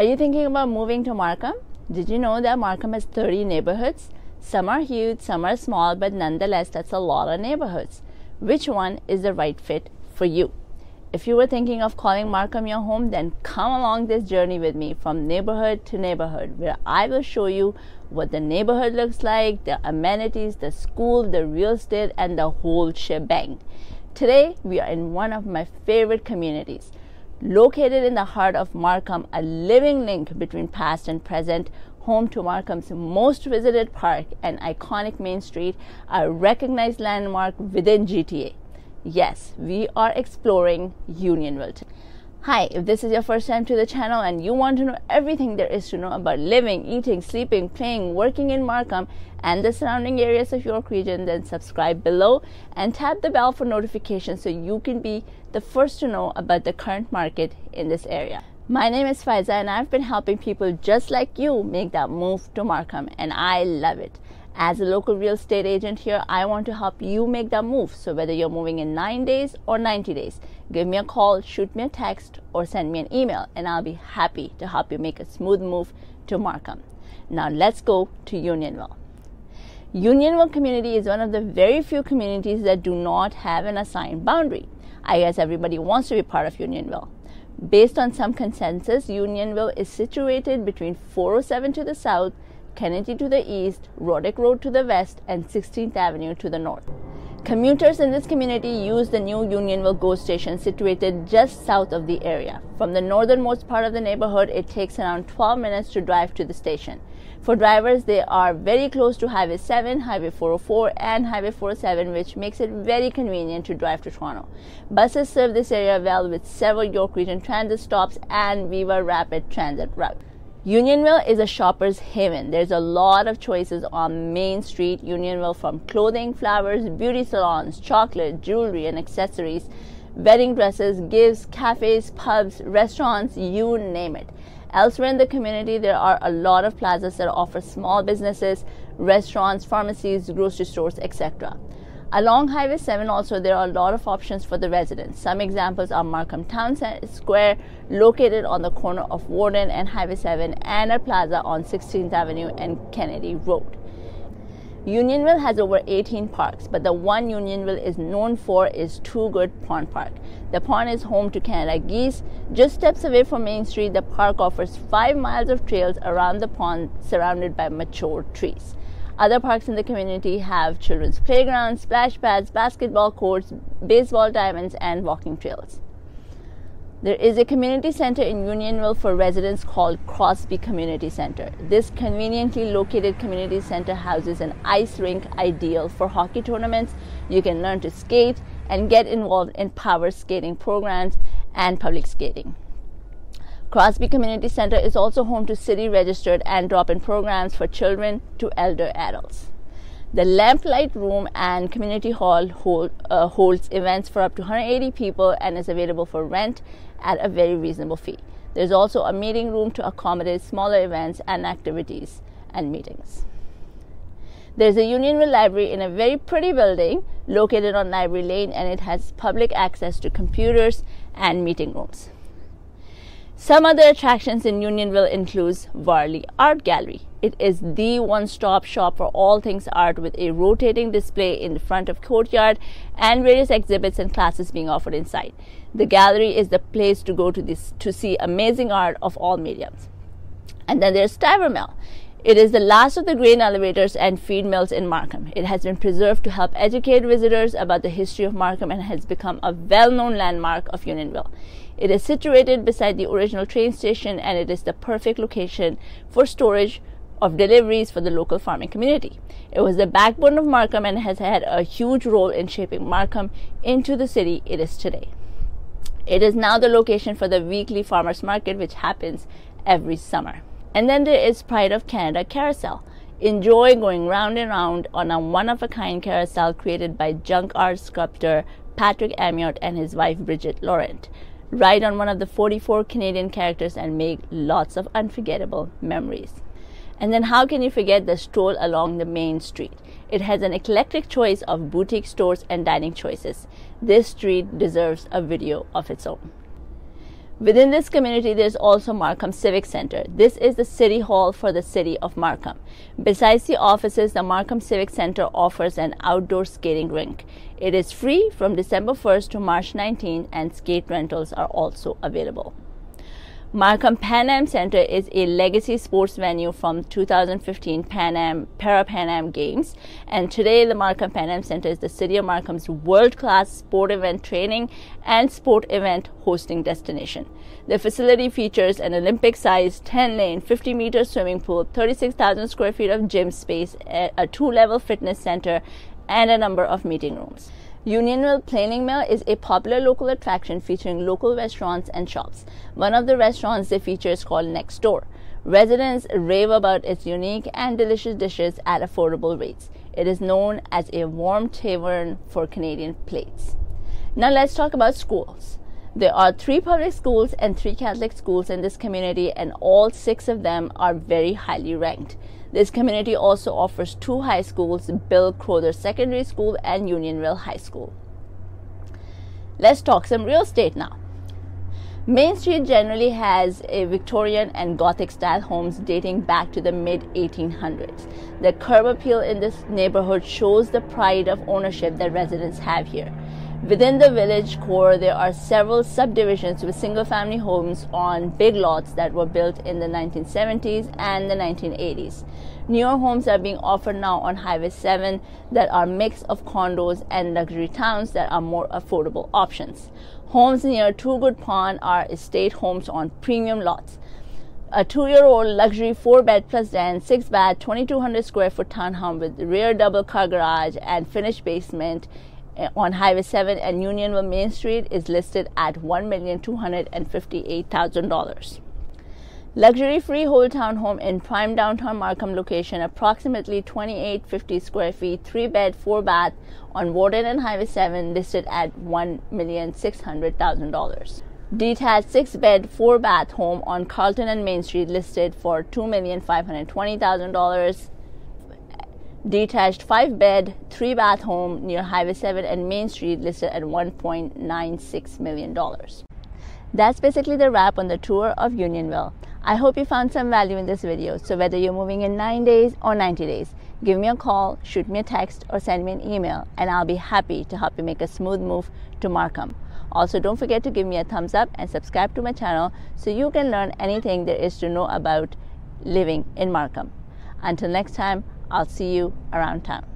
Are you thinking about moving to Markham? Did you know that Markham has 30 neighborhoods? Some are huge, some are small, but nonetheless, that's a lot of neighborhoods. Which one is the right fit for you? If you were thinking of calling Markham your home, then come along this journey with me from neighborhood to neighborhood, where I will show you what the neighborhood looks like, the amenities, the school, the real estate, and the whole shebang. Today, we are in one of my favorite communities. Located in the heart of Markham, a living link between past and present, home to Markham's most visited park and iconic Main Street, a recognized landmark within GTA. Yes, we are exploring Unionville. Hi, if this is your first time to the channel and you want to know everything there is to know about living, eating, sleeping, playing, working in Markham and the surrounding areas of York region, then subscribe below and tap the bell for notifications so you can be the first to know about the current market in this area. My name is Faiza and I've been helping people just like you make that move to Markham and I love it. As a local real estate agent here, I want to help you make that move. So, whether you're moving in 9 days or 90 days, give me a call, shoot me a text, or send me an email, and I'll be happy to help you make a smooth move to Markham. Now, let's go to Unionville. Unionville community is one of the very few communities that do not have an assigned boundary. I guess everybody wants to be part of Unionville. Based on some consensus, Unionville is situated between 407 to the south Kennedy to the east, Rodick Road to the west, and 16th Avenue to the north. Commuters in this community use the new Unionville GO station situated just south of the area. From the northernmost part of the neighborhood, it takes around 12 minutes to drive to the station. For drivers, they are very close to Highway 7, Highway 404, and Highway 407, which makes it very convenient to drive to Toronto. Buses serve this area well with several York Region transit stops and Viva Rapid Transit route. Unionville is a shopper's haven. There's a lot of choices on Main Street, Unionville, from clothing, flowers, beauty salons, chocolate, jewelry, and accessories, wedding dresses, gifts, cafes, pubs, restaurants, you name it. Elsewhere in the community, there are a lot of plazas that offer small businesses, restaurants, pharmacies, grocery stores, etc. Along Highway 7 also there are a lot of options for the residents. Some examples are Markham Town Square located on the corner of Warden and Highway 7 and a plaza on 16th Avenue and Kennedy Road. Unionville has over 18 parks, but the one Unionville is known for is Toogood Pond Park. The pond is home to Canada geese. Just steps away from Main Street, the park offers 5 miles of trails around the pond surrounded by mature trees. Other parks in the community have children's playgrounds, splash pads, basketball courts, baseball diamonds, and walking trails. There is a community center in Unionville for residents called Crosby Community Center. This conveniently located community center houses an ice rink ideal for hockey tournaments. You can learn to skate and get involved in power skating programs and public skating. Crosby Community Center is also home to city registered and drop in programs for children to elder adults. The Lamplight Room and Community Hall hold, uh, holds events for up to 180 people and is available for rent at a very reasonable fee. There's also a meeting room to accommodate smaller events and activities and meetings. There's a Unionville Library in a very pretty building located on Library Lane and it has public access to computers and meeting rooms. Some other attractions in Unionville includes Varley Art Gallery. It is the one-stop shop for all things art with a rotating display in the front of courtyard and various exhibits and classes being offered inside. The gallery is the place to go to this to see amazing art of all mediums. And then there's Stiver Mill. It is the last of the grain elevators and feed mills in Markham. It has been preserved to help educate visitors about the history of Markham and has become a well-known landmark of Unionville. It is situated beside the original train station and it is the perfect location for storage of deliveries for the local farming community. It was the backbone of Markham and has had a huge role in shaping Markham into the city it is today. It is now the location for the weekly farmers market which happens every summer. And then there is Pride of Canada Carousel. Enjoy going round and round on a one of a kind carousel created by junk art sculptor Patrick Amiot and his wife Brigitte Laurent ride on one of the 44 Canadian characters and make lots of unforgettable memories. And then how can you forget the stroll along the main street? It has an eclectic choice of boutique stores and dining choices. This street deserves a video of its own. Within this community, there's also Markham Civic Center. This is the city hall for the city of Markham. Besides the offices, the Markham Civic Center offers an outdoor skating rink. It is free from December 1st to March 19, and skate rentals are also available. Markham Pan Am Center is a legacy sports venue from 2015 Pan Am Para Pan Am Games, and today the Markham Pan Am Center is the city of Markham's world-class sport event training and sport event hosting destination. The facility features an Olympic-sized 10-lane, 50-meter swimming pool, 36,000 square feet of gym space, a two-level fitness center, and a number of meeting rooms. Unionville Planing Mill is a popular local attraction featuring local restaurants and shops. One of the restaurants they feature is called Next Door. Residents rave about its unique and delicious dishes at affordable rates. It is known as a warm tavern for Canadian plates. Now let's talk about schools. There are three public schools and three Catholic schools in this community, and all six of them are very highly ranked. This community also offers two high schools, Bill Crothers Secondary School and Unionville High School. Let's talk some real estate now. Main Street generally has a Victorian and Gothic style homes dating back to the mid 1800s. The curb appeal in this neighborhood shows the pride of ownership that residents have here. Within the village core, there are several subdivisions with single family homes on big lots that were built in the 1970s and the 1980s. Newer homes are being offered now on Highway 7 that are mix of condos and luxury towns that are more affordable options. Homes near Toogood Pond are estate homes on premium lots. A two year old luxury four bed plus den, six bath, 2200 square foot townhome with rear double car garage and finished basement on Highway 7 and Unionville Main Street is listed at $1,258,000. Luxury freehold townhome in prime downtown Markham location, approximately 2850 square feet, 3 bed, 4 bath on Warden and Highway 7, listed at $1,600,000. Detached 6 bed, 4 bath home on Carlton and Main Street, listed for $2,520,000 detached five bed, three bath home near Highway 7 and Main Street listed at $1.96 million. That's basically the wrap on the tour of Unionville. I hope you found some value in this video. So whether you're moving in 9 days or 90 days, give me a call, shoot me a text, or send me an email, and I'll be happy to help you make a smooth move to Markham. Also, don't forget to give me a thumbs up and subscribe to my channel so you can learn anything there is to know about living in Markham. Until next time, I'll see you around town.